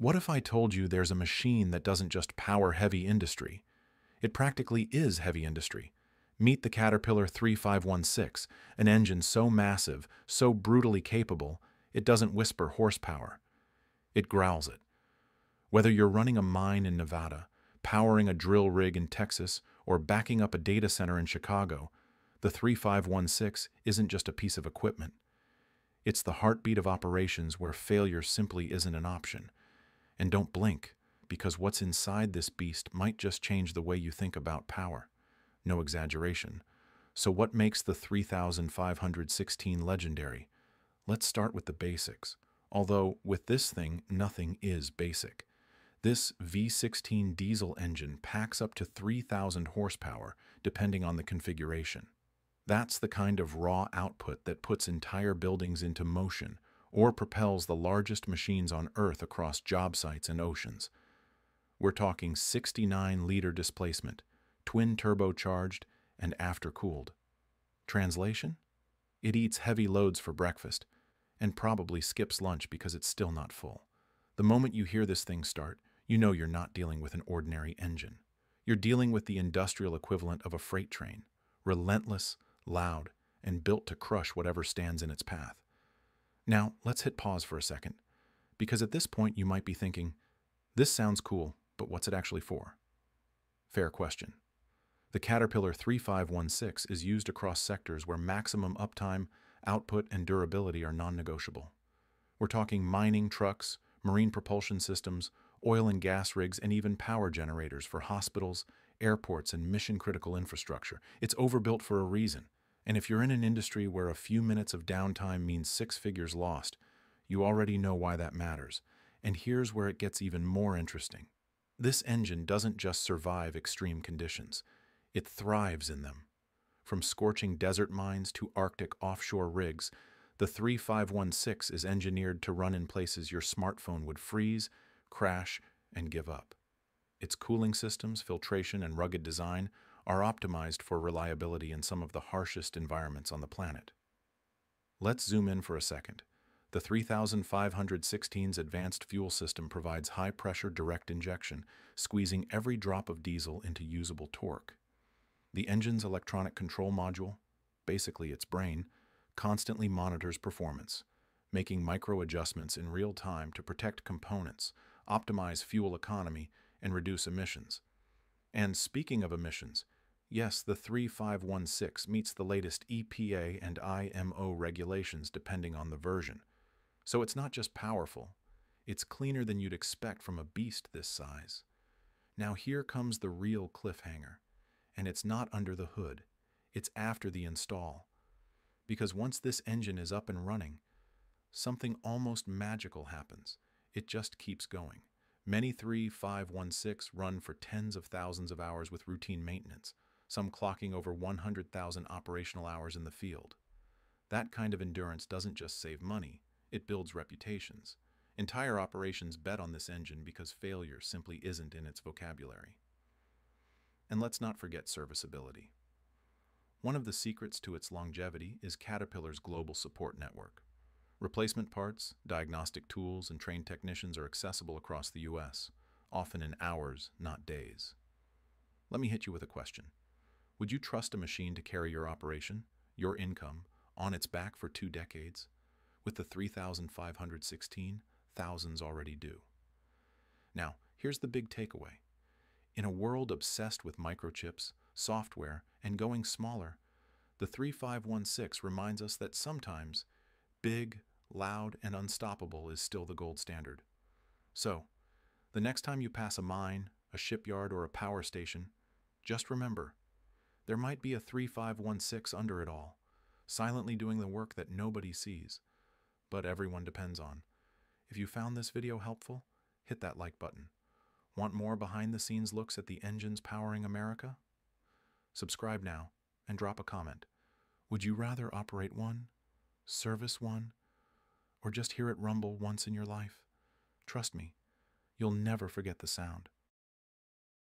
What if I told you there's a machine that doesn't just power heavy industry? It practically is heavy industry. Meet the Caterpillar 3516, an engine so massive, so brutally capable, it doesn't whisper horsepower. It growls it. Whether you're running a mine in Nevada, powering a drill rig in Texas, or backing up a data center in Chicago, the 3516 isn't just a piece of equipment. It's the heartbeat of operations where failure simply isn't an option. And don't blink, because what's inside this beast might just change the way you think about power. No exaggeration. So what makes the 3516 legendary? Let's start with the basics. Although, with this thing, nothing is basic. This V16 diesel engine packs up to 3,000 horsepower, depending on the configuration. That's the kind of raw output that puts entire buildings into motion or propels the largest machines on Earth across job sites and oceans. We're talking 69-liter displacement, twin turbocharged, and after-cooled. Translation? It eats heavy loads for breakfast, and probably skips lunch because it's still not full. The moment you hear this thing start, you know you're not dealing with an ordinary engine. You're dealing with the industrial equivalent of a freight train, relentless, loud, and built to crush whatever stands in its path. Now, let's hit pause for a second, because at this point you might be thinking, this sounds cool, but what's it actually for? Fair question. The Caterpillar 3516 is used across sectors where maximum uptime, output, and durability are non-negotiable. We're talking mining trucks, marine propulsion systems, oil and gas rigs, and even power generators for hospitals, airports, and mission-critical infrastructure. It's overbuilt for a reason. And if you're in an industry where a few minutes of downtime means six figures lost, you already know why that matters. And here's where it gets even more interesting. This engine doesn't just survive extreme conditions, it thrives in them. From scorching desert mines to Arctic offshore rigs, the 3516 is engineered to run in places your smartphone would freeze, crash, and give up. Its cooling systems, filtration, and rugged design are optimized for reliability in some of the harshest environments on the planet. Let's zoom in for a second. The 3516's advanced fuel system provides high-pressure direct injection, squeezing every drop of diesel into usable torque. The engine's electronic control module, basically its brain, constantly monitors performance, making micro-adjustments in real time to protect components, optimize fuel economy, and reduce emissions. And speaking of emissions, yes, the 3516 meets the latest EPA and IMO regulations depending on the version. So it's not just powerful, it's cleaner than you'd expect from a beast this size. Now here comes the real cliffhanger, and it's not under the hood, it's after the install. Because once this engine is up and running, something almost magical happens. It just keeps going. Many 3516 run for tens of thousands of hours with routine maintenance, some clocking over 100,000 operational hours in the field. That kind of endurance doesn't just save money, it builds reputations. Entire operations bet on this engine because failure simply isn't in its vocabulary. And let's not forget serviceability. One of the secrets to its longevity is Caterpillar's global support network. Replacement parts, diagnostic tools, and trained technicians are accessible across the U.S., often in hours, not days. Let me hit you with a question. Would you trust a machine to carry your operation, your income, on its back for two decades? With the 3516, thousands already do. Now, here's the big takeaway. In a world obsessed with microchips, software, and going smaller, the 3516 reminds us that sometimes big, loud, and unstoppable is still the gold standard. So, the next time you pass a mine, a shipyard, or a power station, just remember, there might be a 3516 under it all, silently doing the work that nobody sees, but everyone depends on. If you found this video helpful, hit that like button. Want more behind-the-scenes looks at the engines powering America? Subscribe now and drop a comment. Would you rather operate one, service one, or just hear it rumble once in your life, trust me, you'll never forget the sound.